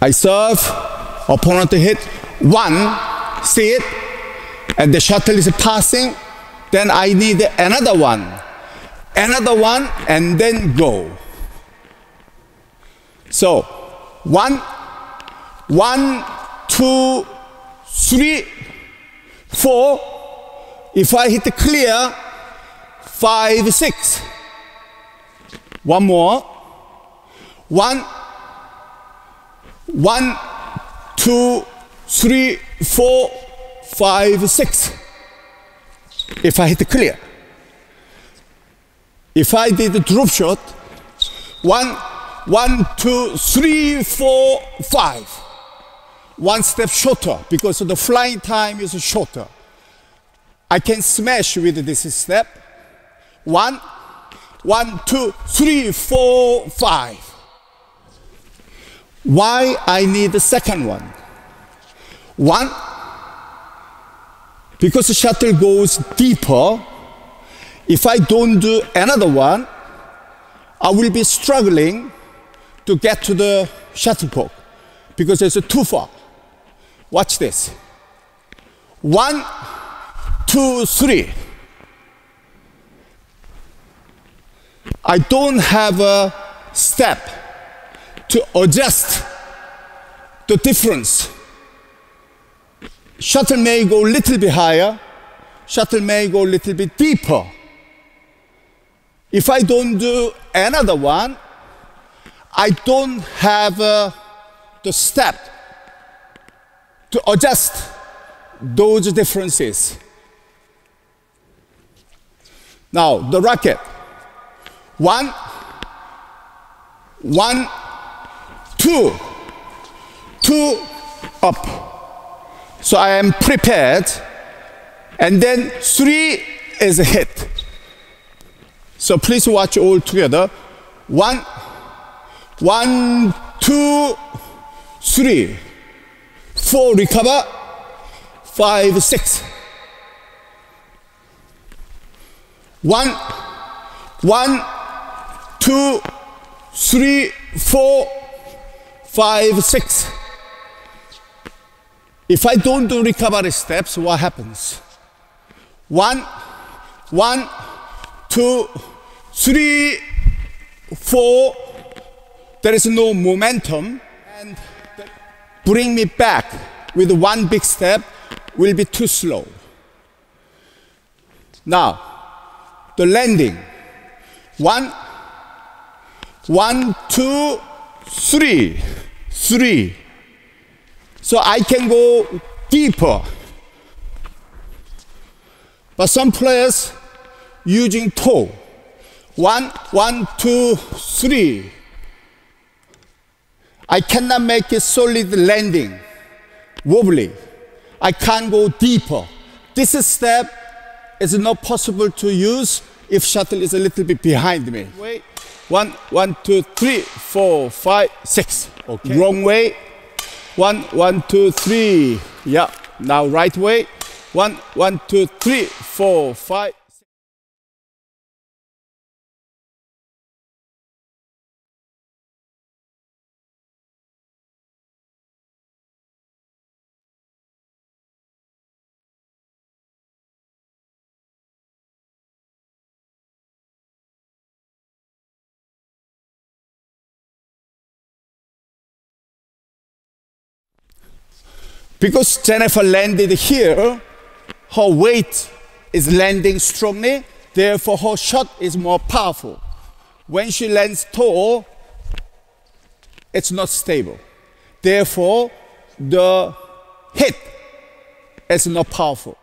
I serve, opponent to hit one, see it, and the shuttle is passing, then I need another one, another one, and then go. So, one, one, two, three, four. If I hit clear, five, six. One more. One, one, two, three, four, five, six. If I hit clear. If I did a drop shot, one, one, two, three, four, five. One step shorter because the flying time is shorter. I can smash with this step. One, one, two, three, four, five. Why I need the second one? One, because the shuttle goes deeper. If I don't do another one, I will be struggling to get to the shuttlecock because it's too far. Watch this. One, two, three. I don't have a step to adjust the difference. Shuttle may go a little bit higher, shuttle may go a little bit deeper. If I don't do another one, I don't have uh, the step to adjust those differences. Now, the racket. One, one, two, two, up. So I am prepared. And then three is a hit. So please watch all together. One, one, two, three, four, recover, five, six. One, one, two, three, four, five, six. If I don't do recovery steps, what happens? One, one, two, three, four. There is no momentum. And bring me back with one big step will be too slow. Now, the landing. One, one, two, three, three. So I can go deeper. But some players using toe. One, one, two, three. I cannot make a solid landing, wobbly. I can't go deeper. This step is not possible to use if shuttle is a little bit behind me. Wait. One, one, two, three, four, five, six. Okay. Wrong way. One, one, two, three. Yeah. Now right way. One, one, two, three, four, five. Because Jennifer landed here, her weight is landing strongly, therefore her shot is more powerful. When she lands tall, it's not stable. Therefore, the hit is not powerful.